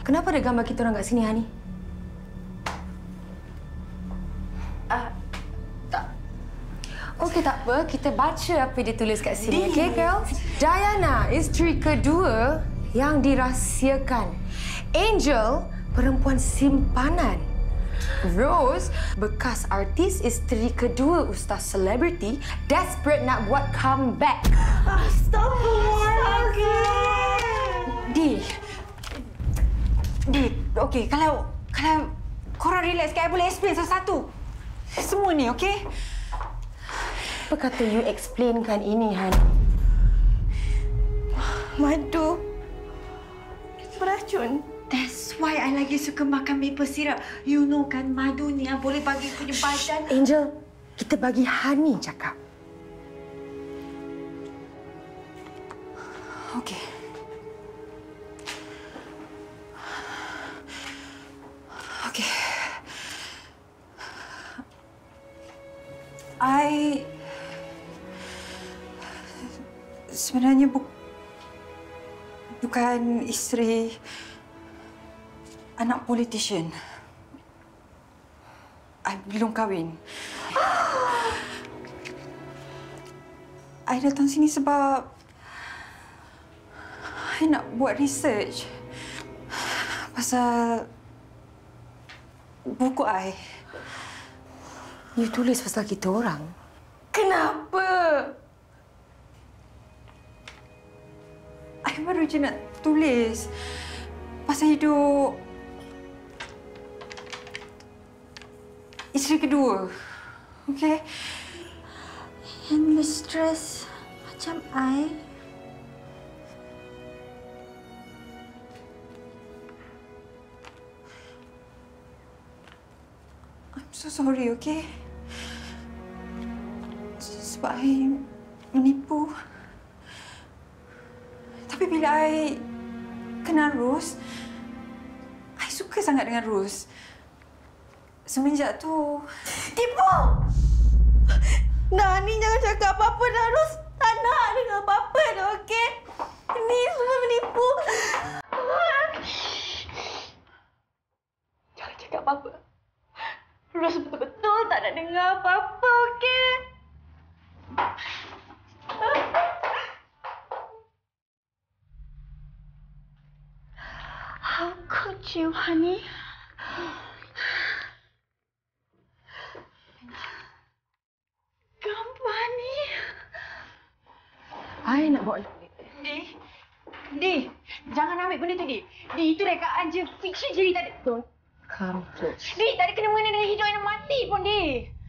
Kenapa ada gambar kita orang kat sini, Hani? Uh, tak. Okey, tak apa. Kita baca apa dia tulis kat sini, okey, girls? Diana, isteri kedua yang dirahsiakan. Angel, perempuan simpanan. Rose, bekas artis isteri kedua ustaz selebriti, desperate nak buat comeback. Astaghfirullahaladzim. Di. Di, okey, kalau kalau korang relax, saya boleh explain satu-satu. Semua ni, okey? Apa kata you explainkan ini, Han? Madu. Beracun. That's why I lagi suka makan maple syrup. You know kan, madu ni yang boleh bagi punya badan. Angel, kita bagi Hani cakap. Okey. I sebenarnya bu bukan isteri anak politician. I belum kahwin. I datang sini sebab I nak buat research pasal buku I. You tulis pasal kita orang. Kenapa? I baru je nak tulis pasal hidup isteri kedua. Okay? And mistress macam I. I'm so sorry, okay? Sebab I menipu. Tapi bila I kenal Rose, I suka sangat dengan Rose. Semenjak tu... Tipu! Nani jangan cakap apa-apa dah, Ros. Tak nak dengar apa-apa dah, okey? Ini semua menipu. Jangan cakap apa-apa. Ros betul-betul tak nak dengar apa-apa, okey? How could you, honey? Gambar ni. I nak bawa Di, Di, jangan ambil benda tu, Di. Di, itu rekaan je. Fiction cerita tadi. Don't come close. Di, tak ada kena mengena dengan hidup yang mati pun, Di.